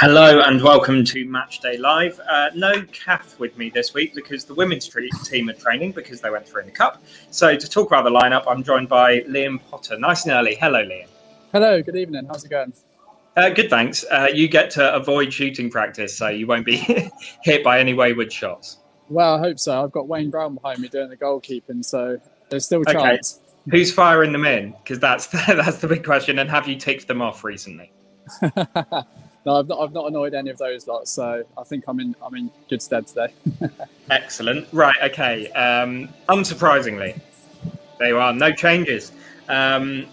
Hello and welcome to Matchday Live. Uh, no Kath with me this week because the women's team are training because they went through in the cup. So to talk about the lineup, I'm joined by Liam Potter. Nice and early. Hello, Liam. Hello. Good evening. How's it going? Uh, good, thanks. Uh, you get to avoid shooting practice, so you won't be hit by any wayward shots. Well, I hope so. I've got Wayne Brown behind me doing the goalkeeping, so there's still a chance. Okay. Who's firing them in? Because that's that's the big question. And have you ticked them off recently? no, I've not. I've not annoyed any of those lots, so I think I'm in. I'm in good stead today. Excellent. Right. Okay. Um, unsurprisingly, there you are. No changes. Um,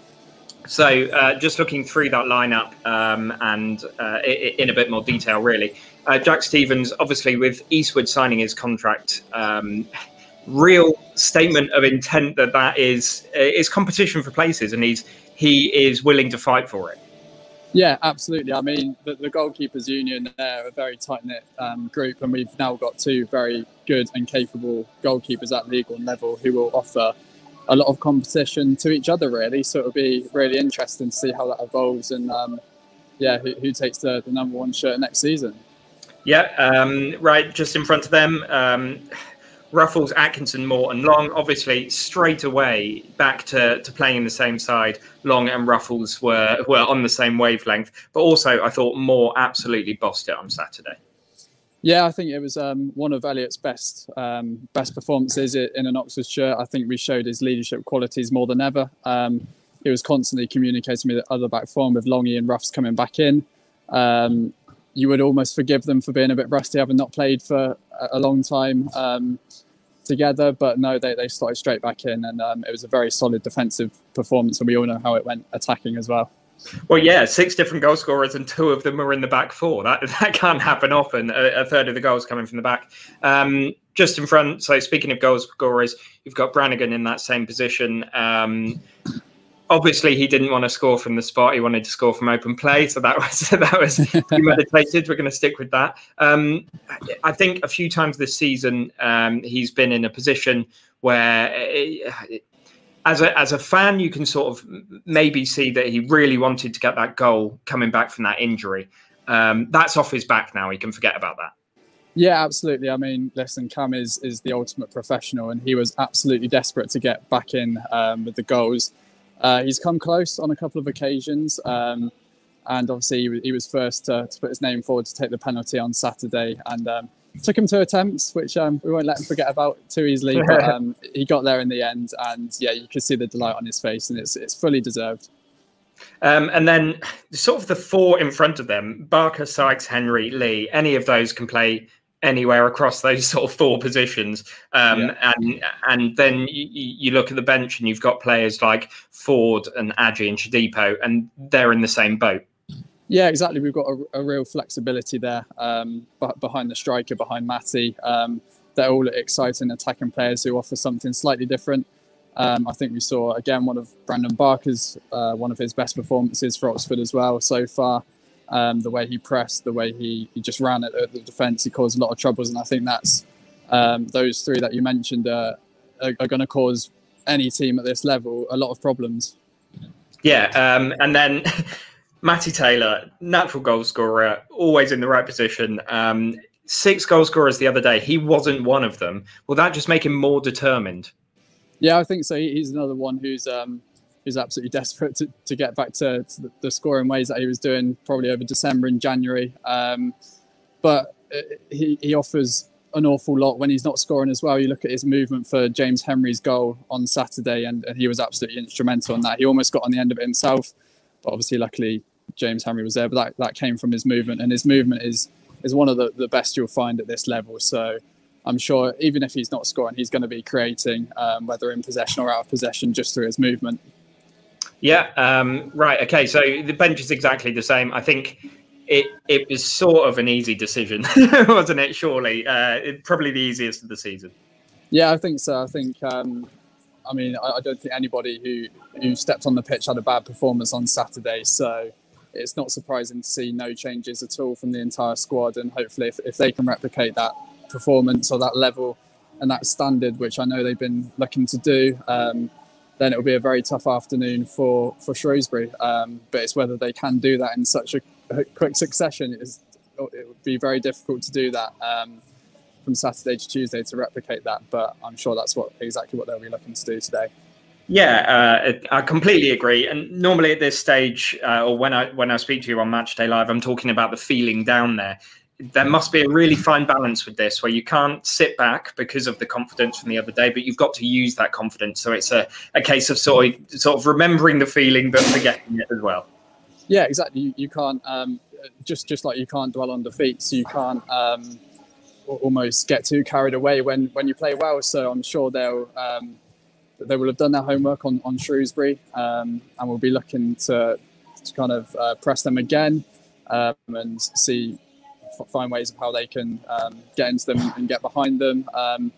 so uh, just looking through that lineup um, and uh, in a bit more detail, really. Uh, Jack Stevens, obviously, with Eastwood signing his contract, um, real statement of intent that that is is competition for places, and he's he is willing to fight for it. Yeah, absolutely. I mean, the, the goalkeepers union, they're a very tight knit um, group, and we've now got two very good and capable goalkeepers at League level who will offer a lot of competition to each other, really. So it'll be really interesting to see how that evolves and, um, yeah, who, who takes the, the, number one shirt next season. Yeah, um, right, just in front of them. Ruffels, Atkinson, Moore, and Long. Obviously, straight away back to, to playing in the same side. Long and Ruffels were were on the same wavelength. But also, I thought Moore absolutely bossed it on Saturday. Yeah, I think it was um, one of Elliott's best um, best performances in an Oxford shirt. I think we showed his leadership qualities more than ever. Um, he was constantly communicating with the other back form with Longy and Ruffs coming back in. Um, you would almost forgive them for being a bit rusty, having not played for a long time um, together. But no, they, they started straight back in, and um, it was a very solid defensive performance. And we all know how it went attacking as well. Well, yeah, six different goal scorers, and two of them are in the back four. That that can't happen often. A, a third of the goals coming from the back. Um, just in front. So, speaking of goal scorers, you've got Brannigan in that same position. Um, obviously he didn't want to score from the spot. He wanted to score from open play. So that was that was premeditated. We're going to stick with that. Um, I think a few times this season um, he's been in a position where. Uh, as a, as a fan, you can sort of maybe see that he really wanted to get that goal coming back from that injury. Um, that's off his back now. He can forget about that. Yeah, absolutely. I mean, listen, Cam is is the ultimate professional, and he was absolutely desperate to get back in um, with the goals. Uh, he's come close on a couple of occasions, um, and obviously he, he was first to, to, put his name forward to take the penalty on Saturday, and um, took him to attempts, which um, we won't let him forget about too easily. But um, he got there in the end, and yeah, you could see the delight on his face, and it's it's fully deserved. Um, and then sort of the four in front of them: Barker, Sykes, Henry, Lee. Any of those can play anywhere across those sort of four positions. Um, yeah. And and then you, you, look at the bench and you've got players like Forde and Agyei and Shodipo, and they're in the same boat. Yeah, exactly. We've got a, a real flexibility there um, behind the striker, behind Matty. Um, they're all exciting attacking players who offer something slightly different. Um, I think we saw again one of Brandon Barker's uh, one of his best performances for Oxford as well so far. Um, the way he pressed, the way he, he just ran at the defence, he caused a lot of troubles, and I think that's um, those three that you mentioned uh, are, are going to cause any team at this level a lot of problems. Yeah, um, and then Matty Taylor, natural goal scorer, always in the right position. Um, six goal scorers the other day. He wasn't one of them. Will that just make him more determined? Yeah, I think so. He's another one who's um, who's absolutely desperate to, to get back to, to the, the, scoring ways that he was doing probably over December and January. Um, but uh, he, he offers an awful lot when he's not scoring as well. You look at his movement for James Henry's goal on Saturday, and, and he was absolutely instrumental in that. He almost got on the end of it himself, but obviously, luckily, James Henry was there. But that, that came from his movement, and his movement is is one of the, the best you'll find at this level. So I'm sure even if he's not scoring, he's going to be creating, um, whether in possession or out of possession, just through his movement. Yeah, um, right. Okay, so the bench is exactly the same. I think it it was sort of an easy decision, wasn't it? Surely, uh, it, probably the easiest of the season. Yeah, I think so. I think. Um, I mean, I, I, don't think anybody who who stepped on the pitch had a bad performance on Saturday. So it's not surprising to see no changes at all from the entire squad. And hopefully, if, if they can replicate that performance or that level and that standard, which I know they've been looking to do. Um, then it will be a very tough afternoon for for Shrewsbury. Um, but it's whether they can do that in such a, quick succession is it would be very difficult to do that um, from Saturday to Tuesday to replicate that. But I'm sure that's what exactly what they'll be looking to do today. Yeah, uh, I completely agree. And normally at this stage, uh, or when I when I speak to you on Match Day Live, I'm talking about the feeling down there. There must be a really fine balance with this, where you can't sit back because of the confidence from the other day, but you've got to use that confidence. So it's a, a case of sort of sort of remembering the feeling, but forgetting it as well. Yeah, exactly. You, you can't um, just just like you can't dwell on defeat, so you can't um, almost get too carried away when when you play well. So I'm sure they'll. Um, they will have done their homework on, on Shrewsbury um, and we'll be looking to, to kind of uh, press them again um, and see find ways of how they can um, get into them and get behind them. Um,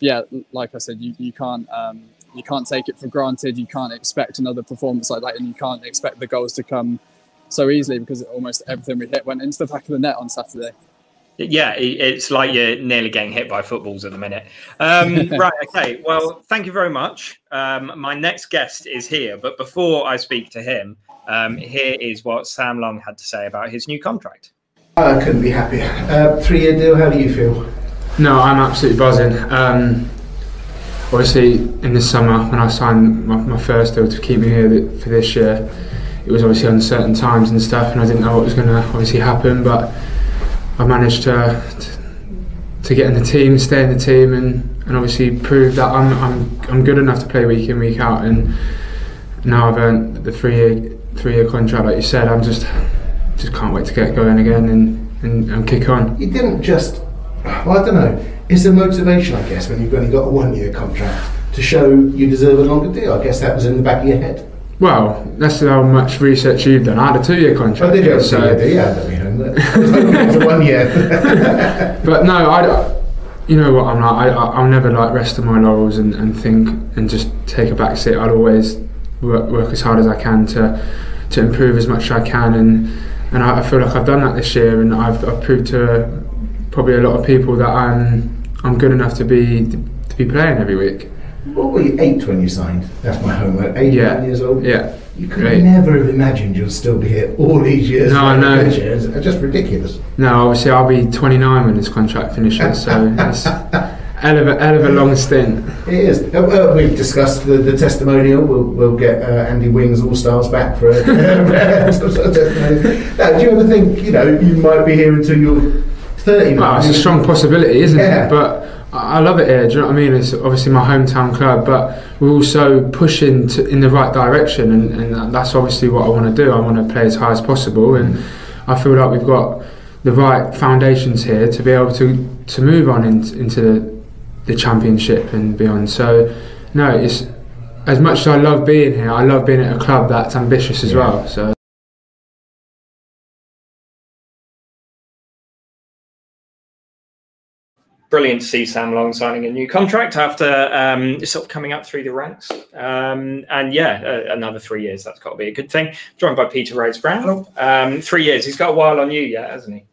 yeah, like I said, you, you can't um, you can't take it for granted. You can't expect another performance like that, and you can't expect the goals to come so easily because almost everything we hit went into the back of the net on Saturday. Yeah, it's like you're nearly getting hit by footballs at the minute. Um, right, okay. Well, thank you very much. Um, my next guest is here, but before I speak to him, um, here is what Sam Long had to say about his new contract. I couldn't be happier. Uh, three year deal, how do you feel? No, I'm absolutely buzzing. Um, obviously, in the summer, when I signed my, my first deal to keep me here for this year, it was obviously uncertain times and stuff, and I didn't know what was going to obviously happen, but I managed to, to get in the team, stay in the team, and, and obviously prove that I'm, I'm I'm good enough to play week in week out. And now I've earned the three year three year contract, like you said. I'm just just can't wait to get going again and, and, and kick on. You didn't just well, I don't know. Is the motivation, I guess, when you've only got a one year contract to show you deserve a longer deal? I guess that was in the back of your head. Well, that's how much research you've done. I had a two-year contract. Oh, did you? So, yeah, yeah, one year. but no, I. You know what I'm like. I, I'll never like rest on my laurels and, and think and just take a back seat. I'll always work, work as hard as I can to to improve as much as I can, and and I, I feel like I've done that this year, and I've, I've proved to probably a lot of people that I'm I'm good enough to be to be playing every week. What were you, eight when you signed? That's my homework. Eight yeah. years old? Yeah. You could Great. never have imagined you'd still be here all these years. No, no. It's just ridiculous. No, obviously I'll be 29 when this contract finishes, so it's hell of a, hell of a long stint. It is. Uh, well, we've discussed the, the testimonial. We'll, we'll get uh, Andy Wings All Stars back for it. now, do you ever think, you know, you might be here until you're 30 Well, it's a strong possibility, isn't yeah. it? But I love it here. Do you know what I mean? It's obviously my hometown club, but we're also pushing to, in the right direction, and, and that's obviously what I want to do. I want to play as high as possible, and I feel like we've got the right foundations here to be able to to move on in, into the, the championship and beyond. So, no, it's as much as I love being here, I love being at a club that's ambitious as yeah. well. So. brilliant to see Sam Long signing a new contract after um, sort of coming up through the ranks. Um, and yeah, uh, another three years. That's got to be a good thing. Joined by Peter Rhoades-Brown. Um, three years. He's got a while on you yet, hasn't he?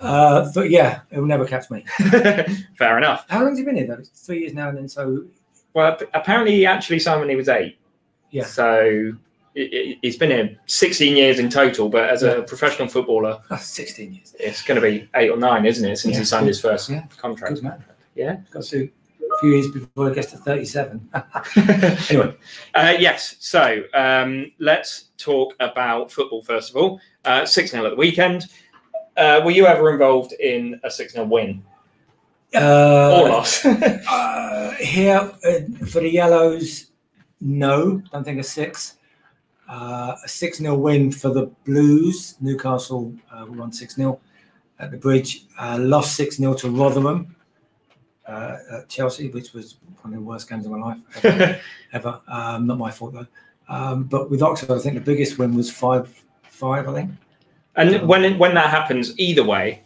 Uh, but yeah, it will never catch me. Fair enough. How long has he been here though? It's three years now, and then so. Well, apparently he actually signed when he was eight. Yeah. So he's been here 16 years in total, but as a professional footballer, 16 years. It's going to be eight or nine, isn't it, since yeah, he signed good. his first yeah, contract? Good man. Yeah, got to a few years before he gets to 37. anyway, uh, yes. So um, let's talk about football first of all. Uh, six 0 at the weekend. Uh, were you ever involved in a six 0 win? Uh, or loss? uh, here uh, for the Yellows, no. Don't think a six. Uh, a 6 0 win for the Blues. Newcastle uh, won 6 0 at the bridge. Uh, lost 6 0 to Rotherham uh, at Chelsea, which was one of the worst games of my life ever. ever. Um, not my fault, though. Um, but with Oxford, I think the biggest win was 5 5, I think. And when, when that happens, either way,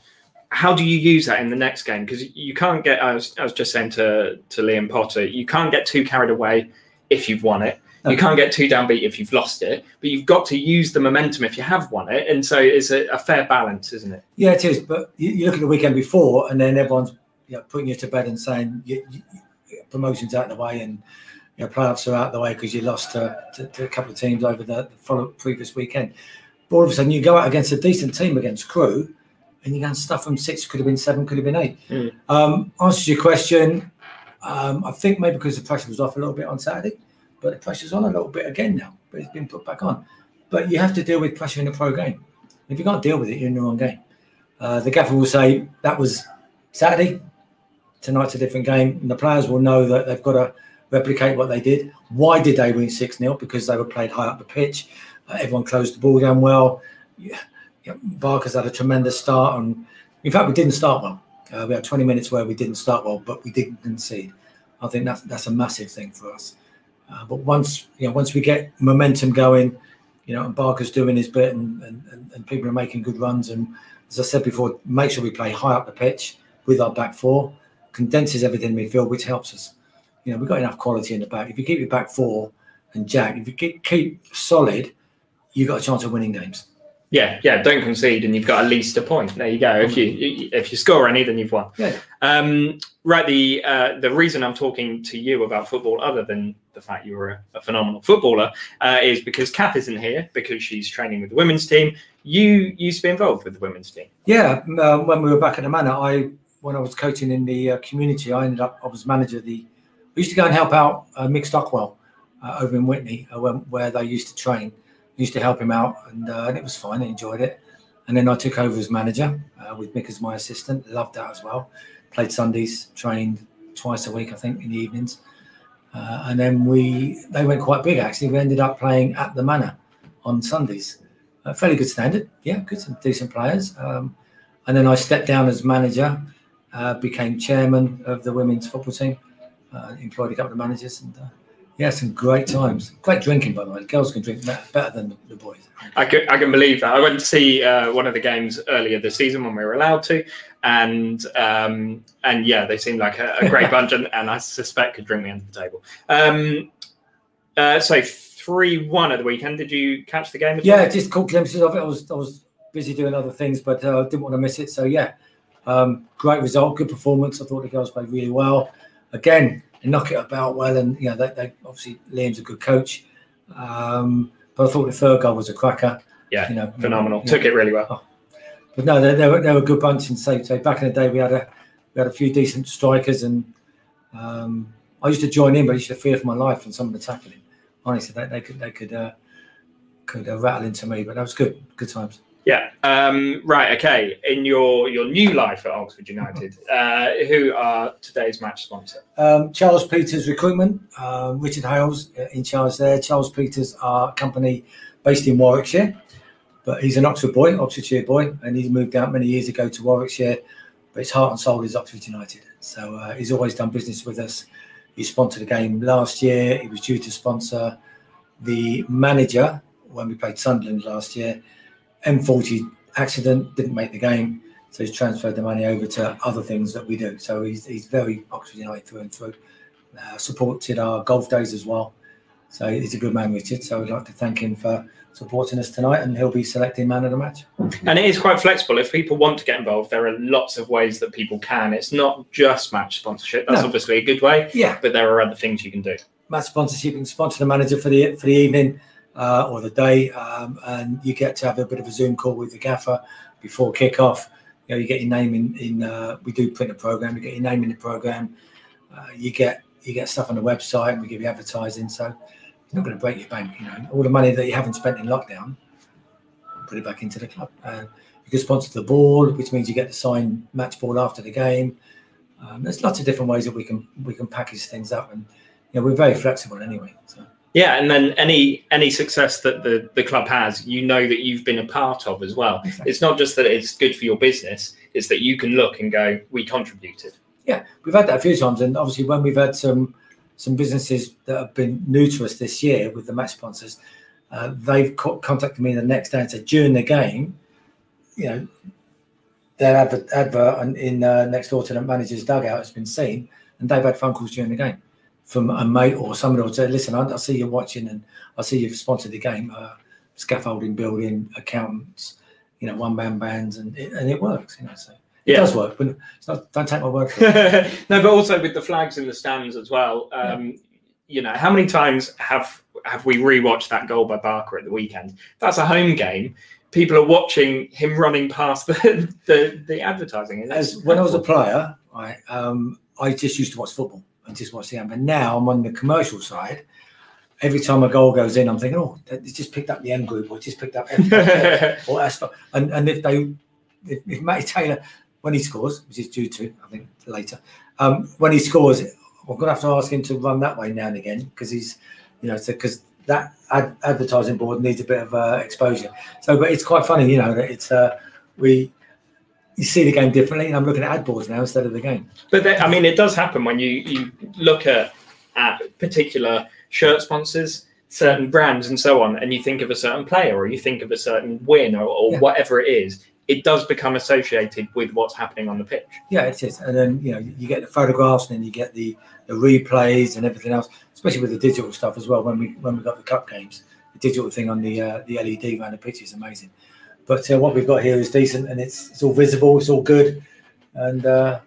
how do you use that in the next game? Because you can't get, I was, I was just saying to, to Liam Potter, you can't get too carried away if you've won it you can't get too downbeat if you've lost it, but you've got to use the momentum if you have won it. And so it's a, a fair balance, isn't it? Yeah, it is. But you, you, look at the weekend before, and then everyone's you know, putting you to bed and saying you, you, promotions out of the way and you know, playoffs are out of the way because you lost to, to, to, a couple of teams over the, the follow, previous weekend. But all of a sudden, you go out against a decent team against Crewe, and you can stuff them six, could have been seven, could have been eight. Mm. Um, answers your question. Um, I think maybe because the pressure was off a little bit on Saturday, but the pressure's on a little bit again now. But it's been put back on. But you have to deal with pressure in a pro game. If you can't deal with it, you're in the wrong game. Uh, the gaffer will say that was Saturday. Tonight's a different game, and the players will know that they've got to replicate what they did. Why did they win six 0 Because they were played high up the pitch. Everyone closed the ball down well. Yeah, yeah, Barker's had a tremendous start, and in fact, we didn't start well. Uh, we had 20 minutes where we didn't start well, but we didn't concede. I think that's that's a massive thing for us. Uh, but once you know, once we get momentum going, you know, and Barker's doing his bit, and, and, and people are making good runs, and as I said before, make sure we play high up the pitch with our back four, condenses everything in midfield, which helps us. You know, we've got enough quality in the back. If you keep your back four and Jack, if you keep solid, you've got a chance of winning games. Yeah, yeah. Don't concede, and you've got at least a point. There you go. If you if you score any, then you've won. Yeah. Um, right. The uh, the reason I'm talking to you about football, other than the fact you're a, a phenomenal footballer, uh, is because Kath isn't here because she's training with the women's team. You used to be involved with the women's team. Yeah. Um, when we were back at the Manor, I when I was coaching in the uh, community, I ended up I was manager of the. We used to go and help out uh, Mick Stockwell uh, over in Witney, uh, when, where they used to train used to help him out, and, uh, and it was fine. I enjoyed it. And then I took over as manager uh, with Mick as my assistant. Loved that as well. Played Sundays, trained twice a week, I think, in the evenings. Uh, and then we they went quite big actually. We ended up playing at the Manor on Sundays. A fairly good standard, yeah, good, some decent players. Um, and then I stepped down as manager, uh, became chairman of the women's football team, uh, employed a couple of managers, and uh, yeah, some great times. Great drinking, by the way. The girls can drink better than the, boys. I can, I can believe that. I went to see uh, one of the games earlier this season when we were allowed to, and um, and yeah, they seemed like a, a great bunch, and, and I suspect could drink me under the table. Um, uh, so three one at the weekend. Did you catch the game? yeah, well? just caught glimpses of it. I was I was busy doing other things, but uh, didn't want to miss it. So yeah, um, great result, good performance. I thought the girls played really well. Again, and knock it about well. And you know, they, they obviously Liam's a good coach, um, but I thought the third goal was a cracker. Yeah, you know, phenomenal. You know, Took it really well. Oh. But no, they, they, were they were a good bunch. And say, say back in the day, we had a we had a few decent strikers, and um, I used to join in, but I used to fear for my life from some of the tackling. Honestly, they, they could they could uh, could uh, rattle into me, but that was good. Good times. Yeah. Um, right. Okay. In your your new life at Oxford United, uh, who are today's match sponsor? Um, Charles Peters Recruitment. Um, Richard Hales uh, in charge there. Charles Peters, our company based in Warwickshire, but he's an Oxford boy, Oxfordshire boy, and he's moved out many years ago to Warwickshire. But his heart and soul is Oxford United. So uh, he's always done business with us. He sponsored a game last year. He was due to sponsor the manager when we played Sunderland last year M40 accident, didn't make the game. So he's transferred the money over to other things that we do. So he's, he's very Oxford United through and through. Uh, supported our golf days as well. So he's a good man, Richard. So I'd like to thank him for supporting us tonight, and he'll be selecting man of the match. And it is quite flexible. If people want to get involved, there are lots of ways that people can. It's not just match sponsorship. That's no. obviously a good way. Yeah. But there are other things you can do. Match sponsorship, you can sponsor the manager for the for the evening uh, or the day, um, and you get to have a bit of a Zoom call with the gaffer before kickoff. You know, you get your name in. in uh, we do print a program. You get your name in the program. Uh, you get you get stuff on the website, and we give you advertising. So you're not going to break your bank. You know, all the money that you haven't spent in lockdown, put it back into the club. Uh, you can sponsor the ball, which means you get to sign match ball after the game. Um, there's lots of different ways that we can we can package things up, and you know, we're very flexible anyway. So. Yeah, and then any any success that the the club has, you know that you've been a part of as well. Exactly. It's not just that it's good for your business; it's that you can look and go, "We contributed." Yeah, we've had that a few times, and obviously when we've had some some businesses that have been new to us this year with the match sponsors, uh, they've co- contacted me the next day and said during the game, you know, their advert, advert in uh, next the manager's dugout has been seen, and they've had phone calls during the game from a mate or someone will say, listen, I, I see you're watching and I see you've sponsored the game, uh, scaffolding, building, accountants, you know, one man bands, and it, and it works, you know. So it yeah. does work, but not, don't take my word for it. no, but also with the flags in the stands as well. Um, yeah. You know, how many times have have we rewatched that goal by Barker at the weekend? That's a home game people are watching him running past the the, the advertising. As when I was a player, I um, I just used to watch football and just watch the game. But now I'm on the commercial side. Every time a goal goes in, I'm thinking, oh, they just picked up the M group or just picked up F or S. And and if they if, if Matty Taylor when he scores, which is due to I think later, um, when he scores, I'm gonna have to ask him to run that way now and again because he's you know because that ad- advertising board needs a bit of uh, exposure. So, but it's quite funny, you know, that it's uh, we you see the game differently. And I'm looking at ad boards now instead of the game. But I mean, it does happen when you you look at at particular shirt sponsors, certain brands, and so on, and you think of a certain player or you think of a certain win or, or Yeah. whatever it is. It does become associated with what's happening on the pitch. Yeah, it is. And then you know you get the photographs, and then you get the, the replays and everything else, especially with the digital stuff as well. When we when we got the cup games, the digital thing on the uh, the LED around the pitch is amazing. But uh, what we've got here is decent, and it's it's all visible, it's all good, and uh,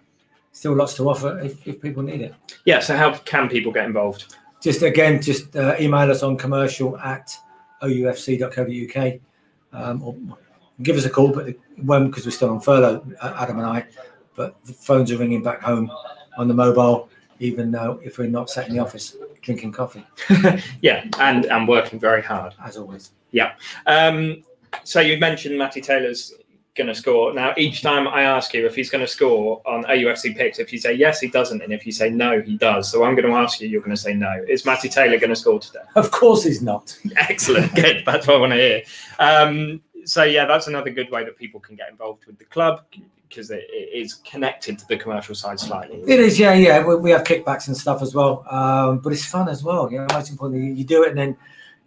still lots to offer if, if people need it. Yeah. So how can people get involved? just again, just uh, email us on commercial at oufc.co.uk um, or give us a call, but when because we're still on furlough, uh, Adam and I, but the phones are ringing back home on the mobile, even though if we're not sat in the office drinking coffee, yeah, and and working very hard. as always. Yeah. Um, so you mentioned Matty Taylor's going to score. Now, each time I ask you if he's going to score on AUFC picks, if you say yes, he doesn't, and if you say no, he does. So I'm going to ask you, you're going to say no. Is Matty Taylor going to score today? Of course, he's not. Excellent, good. That's what I want to hear. Um, so yeah, that's another good way that people can get involved with the club because it, it is connected to the commercial side slightly. It is, yeah, yeah. We, we have kickbacks and stuff as well, um, but it's fun as well. You know, most importantly, you do it, and then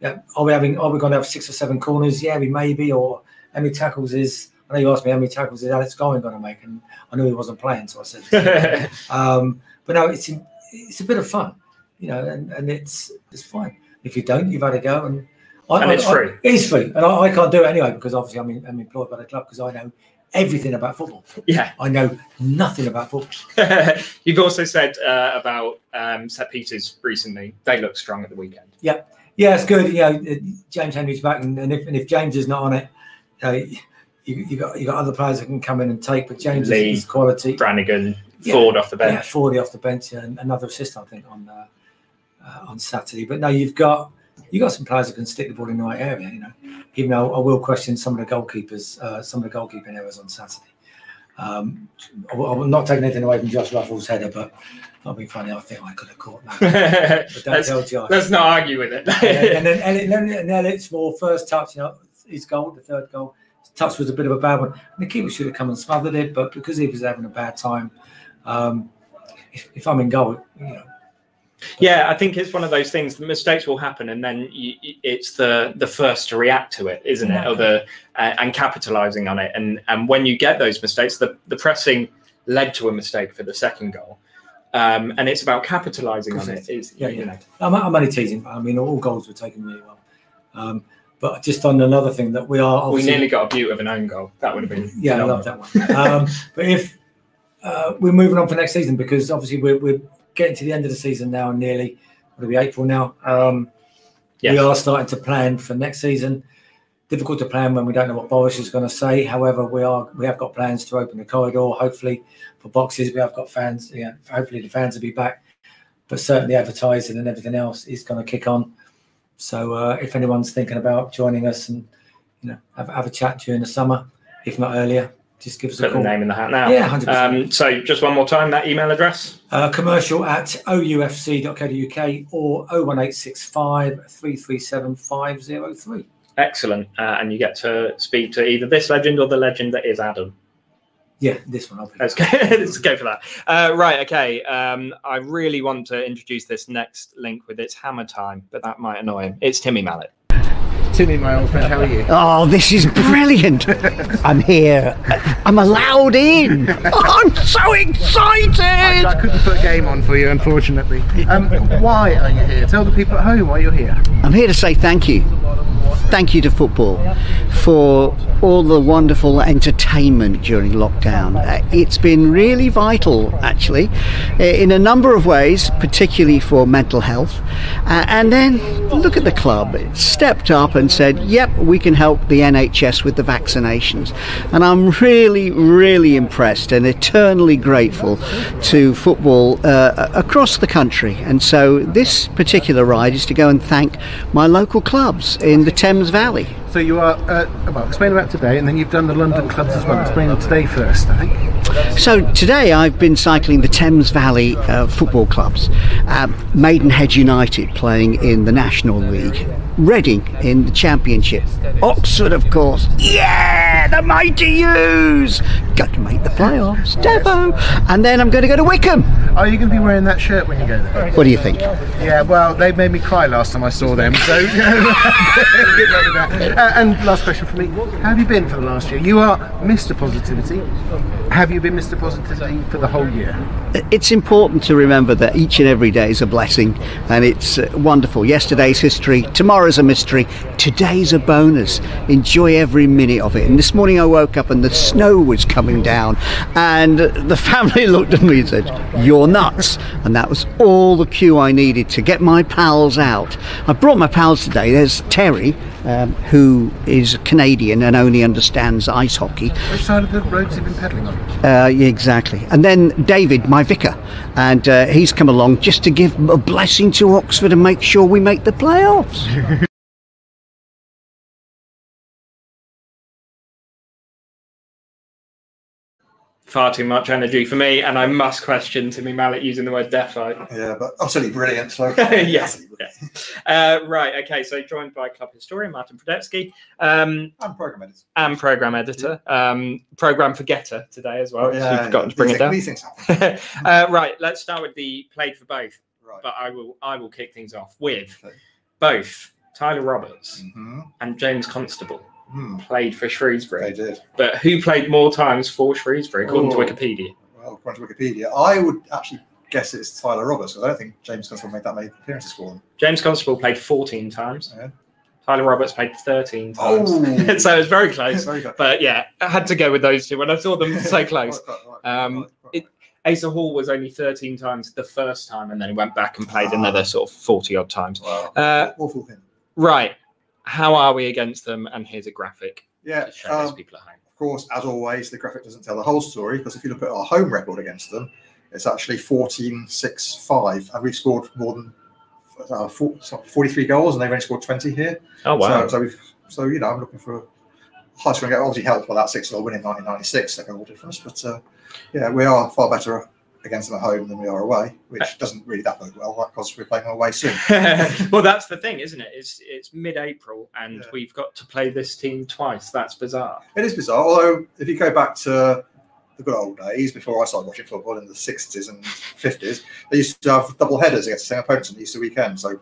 yeah, are we having? Are we going to have six or seven corners? Yeah, we may be. Or how many tackles is? I know you asked me how many tackles is Alex going to make, and I knew he wasn't playing, so I said. um, but no, it's it's a bit of fun, you know, and, and it's it's fine. If you don't, you've had a go, and I, And it's I- I- free. it is free, and I, I can't do it anyway because obviously I'm, in, I'm employed by the club because I know everything about football. yeah. I know nothing about football. You've also said uh, about um, set pieces recently. They look strong at the weekend. Yeah, it's good. You know, uh, James Henry's back, and, and if and if James is not on it, uh, you you got you got other players that can come in and take. But James Lee, is, quality. Brannigan, Yeah. Forde off the bench. Yeah, forty off the bench and another assist, I think, on uh, uh, on Saturday. But no, you've got you got some players that can stick the ball in the right area. You know, even though I will question some of the goalkeepers, uh, some of the goalkeeping errors on Saturday. Um, I, am not taking anything away from Josh Ruffels' header, but I'll be funny. I think I could have caught that. But don't let's, tell Josh. let's not argue with it. and then Elliot, then, then Elliot's more first touch, you know, his goal, the third goal. His touch was a bit of a bad one. And the keeper should have come and smothered it, but because he was having a bad time, um, if, if I'm in goal, you know, Yeah, I think it's one of those things. The mistakes will happen, and then you, it's the the first to react to it, isn't it? Or the uh, and capitalising on it. And and when you get those mistakes, the the pressing led to a mistake for the second goal, um, and it's about capitalising on it. Is Yeah, you know. I'm, I'm only teasing. I mean, all goals were taken really well. Um, but just on another thing that we are We nearly got a beaut of an own goal. That would have been yeah, I love that one. Um, but if uh, we're moving on for next season, because obviously we're, we're getting to the end of the season now, nearly. It'll be April now. Um, Yes. We are starting to plan for next season. Difficult to plan when we don't know what Boris is going to say. However, we are we have got plans to open the corridor. Hopefully, for boxes, we have got fans. Yeah, hopefully the fans will be back. But certainly, advertising and everything else is going to kick on. So, uh, if anyone's thinking about joining us and you know have, have a chat during the summer, if not earlier, just give us a Put the call. name in the hat now. Yeah, hundred percent. Um, so just one more time, that email address. Uh, commercial at oufc.co.uk or 01865 337 503. Excellent. Uh, and you get to speak to either this legend or the legend that is Adam. Yeah, this one. I'll pick Let's go, let's go for that. Uh, right, okay. Um, I really want to introduce this next link with its hammer time, but that might annoy him. It's Timmy Mallett. Timmy, my old friend, how are you? Oh, this is brilliant. I'm here. I'm allowed in. I'm so I, excited. I couldn't put a game on for you, unfortunately. Um, why are you here? Tell the people at home why you're here. I'm here to say thank you thank you to football for all the wonderful entertainment during lockdown. Uh, it's been really vital, actually, uh, in a number of ways, particularly for mental health. Uh, and then look at the club. It stepped up and said, yep, we can help the NHS with the vaccinations. And I'm really, really impressed and eternally grateful to football uh, across the country. And so this particular ride is to go and thank my local clubs in the Thames Valley. So you are, uh, well, explain about today, and then you've done the London clubs as well. Explain today first, I think. So today I've been cycling the Thames Valley uh, football clubs. Um, Maidenhead United playing in the National League. Reading in the Championship. Oxford, of course. Yeah, the mighty U's. Got to make the playoffs. Devo. And then I'm going to go to Wycombe. Are you going to be wearing that shirt when you go there? What do you think? Yeah, well, they made me cry last time I saw them, so Uh, and last question for me: How have you been for the last year? You are Mr. Positivity. Have you been Mr. Positivity for the whole year? It's important to remember that each and every day is a blessing, and it's uh, wonderful. Yesterday's history, tomorrow's a mystery, today's a bonus. Enjoy every minute of it. And this morning I woke up and the snow was coming down, and the family looked at me and said, "You're nuts," and that was all the cue I needed to get my pals out. I brought my pals today. There's Terry, um, who is Canadian and only understands ice hockey. Which side of the road have you been pedalling on? Uh, yeah, exactly. And then David, my vicar, and uh, he's come along just to give a blessing to Oxford and make sure we make the playoffs. Far too much energy for me, and I must question Timmy Mallett using the word defo. Yeah, but utterly brilliant. So yes. Yeah. Uh, right. Okay. So joined by club historian Martin Brodetsky. Um, I'm program editor. And program editor. Um, program forgetter today as well. Oh, yeah, You've yeah. to bring These it down. things- these things happen. uh, right. Let's start with the played for both. Right. But I will. I will kick things off with Okay. both Tyler Roberts Mhm. and James Constable Hmm, played for Shrewsbury. They did. But who played more times for Shrewsbury, according Oh. to Wikipedia? Well, according to Wikipedia, I would actually guess it's Tyler Roberts because I don't think James Constable made that many appearances for them. James Constable played 14 times. Yeah. Tyler Roberts played 13 times. Oh. so it was very close. Very good. But yeah, I had to go with those two when I saw them so close. Right, right, right, Um, right. it- Asa Hall was only 13 times the first time, and then he went back and played Ah. another sort of 40 odd times. Wow. Uh, Awful thing. right. How are we against them? And here's a graphic Yeah. to show those Um, people at home. of course, as always, the graphic doesn't tell the whole story because if you look at our home record against them, it's actually 14 6 5, and we've scored more than uh, 43 goals, and they've only scored 20 here. Oh, wow. So, so, we've, so you know, I'm looking for a high scoring game. Obviously, helped by that 6 0 win in 1996, that goal difference. But uh, yeah, we are far better against them at home than we are away, which doesn't really that bode well because we're playing away soon. well, that's the thing, isn't it? It's it's mid-April, and Yeah. we've got to play this team twice. That's bizarre. It is bizarre. Although, if you go back to the good old days before I started watching football in the 60s and 50s, they used to have double headers against the same opponents on the Easter weekend. So,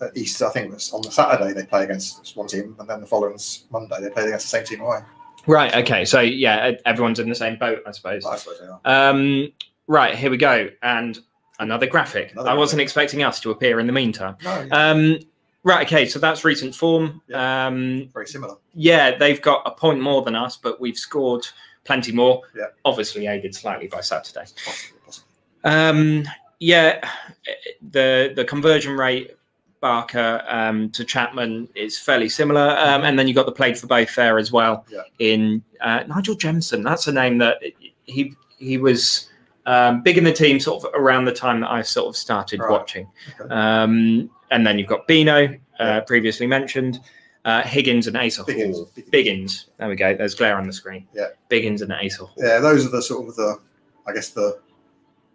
at Easter, I think it was on the Saturday they play against one team, and then the following Monday they play against the same team away. Right. Okay. So yeah, everyone's in the same boat, I suppose. I suppose they are. Um, right. Here we go, and another graphic. Another I wasn't graphic. expecting us to appear in the meantime. No, yeah, Um, right. Okay. So that's recent form. Yeah. Um, very similar. yeah, they've got a point more than us, but we've scored plenty more. Yeah. Obviously aided slightly by Saturday. Possibly, possibly. Um, yeah, the the conversion rate Barker um, to Chapman is fairly similar, um, and then you got the played for both there as well. Yeah. In uh, Nigel Jemson, that's a name that he he was um, big in the team sort of around the time that I sort of started Right. watching. Okay. Um, and then you've got Bino, uh, Yeah. previously mentioned, uh, Higgins and Asa Biggins. Hall. Biggins. There we go. There's glare on the screen. Yeah. Biggins and Asa Hall. Yeah, those are the sort of the, I guess the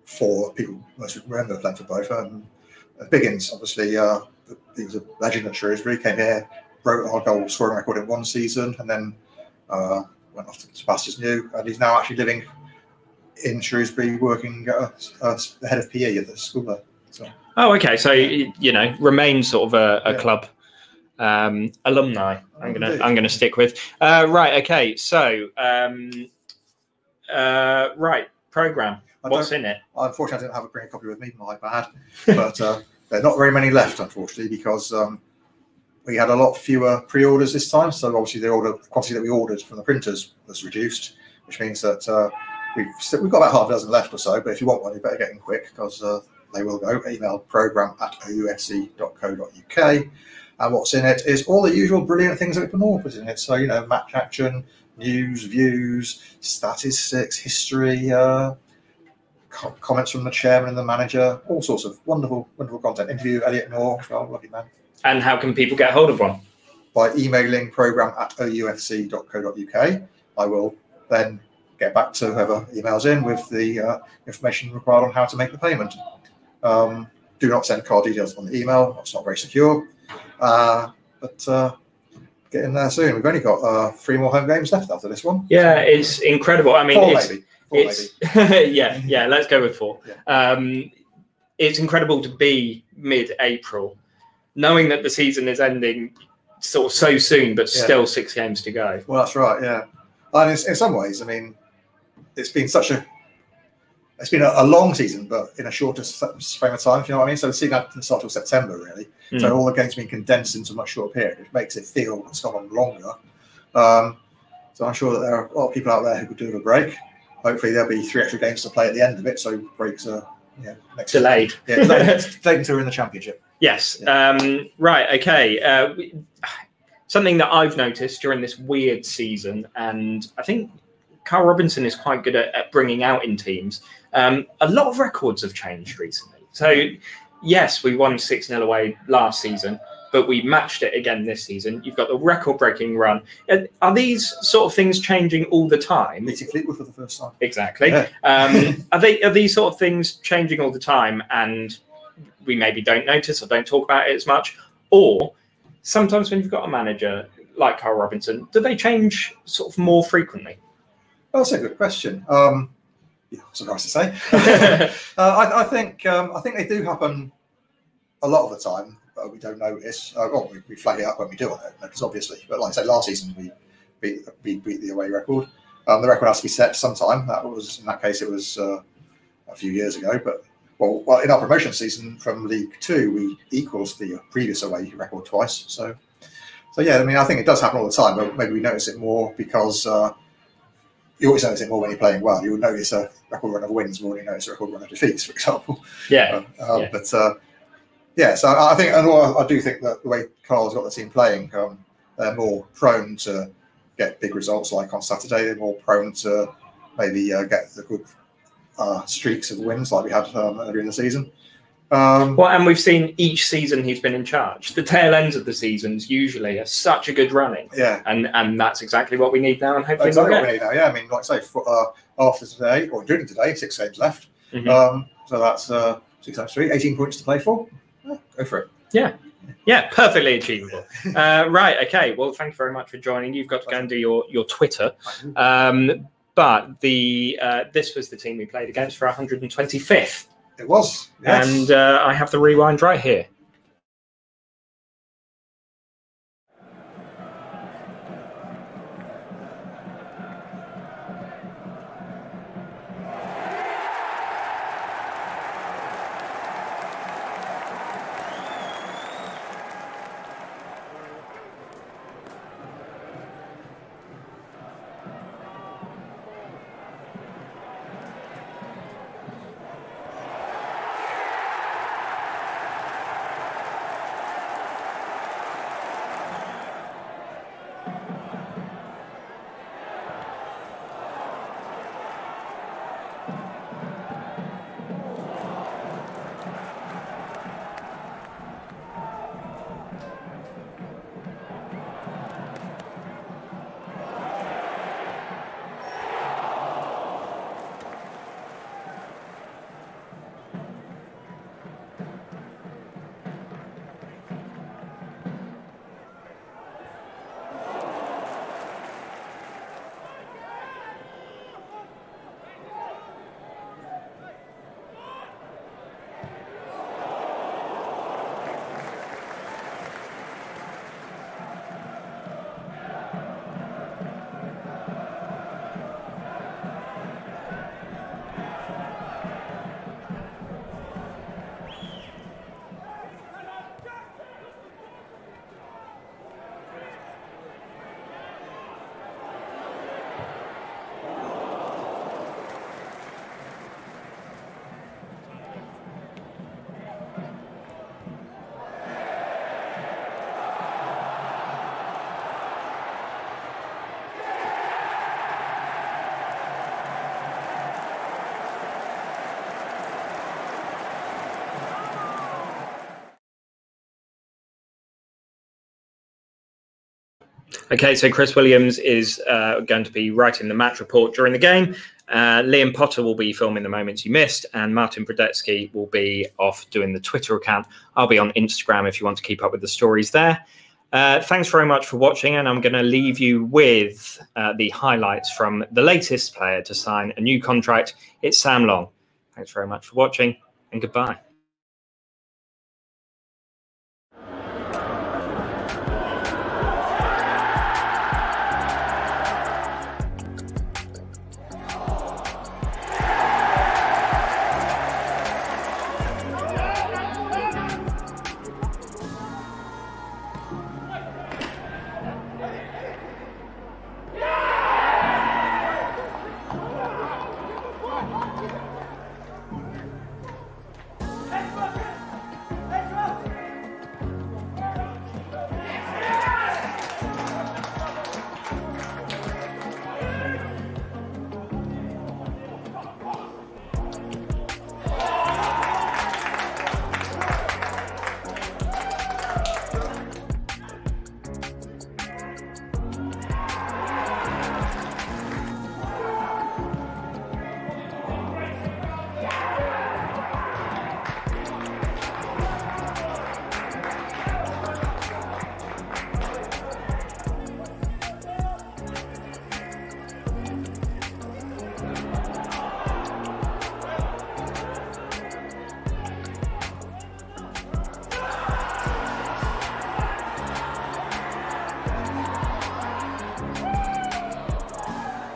four people most remember playing for both. Um, Biggins, obviously, uh, he was a legend at Shrewsbury. Came here, broke our goal scoring record in one season, and then uh, went off to Sebastian's New, and he's now actually living in Shrewsbury, working at, uh, the head of PE at the school there. So Oh, okay. So you know, remain sort of a, a Yeah. club um, alumni. I'm gonna Indeed. I'm gonna stick with. Uh, right. Okay. So um, uh, right program. I What's in it? unfortunately, I didn't have a a copy with me. My bad, but uh, there are not very many left, unfortunately, because um, we had a lot fewer pre-orders this time, so obviously the order quantity that we ordered from the printers was reduced, which means that uh, we've still, we've got about half a dozen left or so. But if you want one, you better get in quick because uh, they will go. Email program at oufc.co.uk. And what's in it is all the usual brilliant things that can all put in it. So, you know, match action, news, views, statistics, history, uh, co- comments from the chairman and the manager, all sorts of wonderful, wonderful content. Interview Elliott as well, lovely man. And how can people get hold of one? By emailing program at oufc.co.uk. I will then get back to whoever emails in with the uh, information required on how to make the payment. Um, do not send card details on the email, that's not very secure. Uh, but uh, get in there soon. We've only got uh, three more home games left after this one. Yeah, it's incredible. I mean, Four it's, maybe. Four it's maybe. yeah, yeah. Let's go with four. Yeah. Um, it's incredible to be mid-April, knowing that the season is ending sort of so soon, but Yeah. still six games to go. Well, that's right. Yeah, and in, in some ways, I mean, it's been such a it's been a, a long season, but in a shorter frame of time. If you know what I mean. So the season didn't start till September, really. Mm. So all the games have been condensed into a much shorter period, which makes it feel it's gone on longer. Um, so I'm sure that there are a lot of people out there who could do with a break. Hopefully, there'll be three extra games to play at the end of it, so breaks are yeah next Delayed. Yeah, delayed, delayed until we're in the championship. Yes. Um, right. Okay. Uh, something that I've noticed during this weird season, and I think Karl Robinson is quite good at, at bringing out in teams. Um, a lot of records have changed recently. So, yes, we won 6 0 away last season, but we matched it again this season. You've got the record breaking run. Are these sort of things changing all the time? Meeting Fleetwood for the first time. Exactly. Yeah. Um, are they are these sort of things changing all the time, and we maybe don't notice or don't talk about it as much, or sometimes when you've got a manager like Karl Robinson, do they change sort of more frequently? That's a good question. Um, yeah, surprised to say. uh, I, I think um, I think they do happen a lot of the time, but we don't notice. Uh, well, we, we flag it up when we do on it, because obviously. But like I said, last season we beat, we beat the away record. Um, the record has to be set sometime. That was in that case it was uh, a few years ago. But well, well, in our promotion season from League Two, we equals the previous away record twice. So, so yeah, I mean, I think it does happen all the time, but maybe we notice it more because. Uh, you always notice it more when you're playing well. You'll notice a record run of wins more than you notice a record run of defeats, for example. Yeah. Um, Yeah. But uh, yeah, so I think, and I I do think that the way Karl's got the team playing, um, they're more prone to get big results like on Saturday. They're more prone to maybe uh, get the good uh, streaks of wins like we had um, earlier in the season. Um, Well, and we've seen each season he's been in charge. The tail ends of the seasons usually are such a good running, yeah, and and that's exactly what we need now, and hopefully exactly what we need now. Yeah, I mean, like I say, for, uh, after today, or during today, six games left. Mhm. Um, so that's uh, six times three, 18 points to play for. Yeah, go for it. Yeah, Yeah, perfectly achievable. Uh, right. Okay. Well, thank you very much for joining. You've got to go and do your your Twitter. Um, but the uh, this was the team we played against for 125th, It was. Yes. and uh, I have the rewind right here. Okay, so Chris Williams is uh, going to be writing the match report during the game. Uh, Liam Potter will be filming the moments you missed, and Martin Brodetsky will be off doing the Twitter account. I'll be on Instagram if you want to keep up with the stories there. Uh, thanks very much for watching, and I'm going to leave you with uh, the highlights from the latest player to sign a new contract. It's Sam Long. Thanks very much for watching, and goodbye.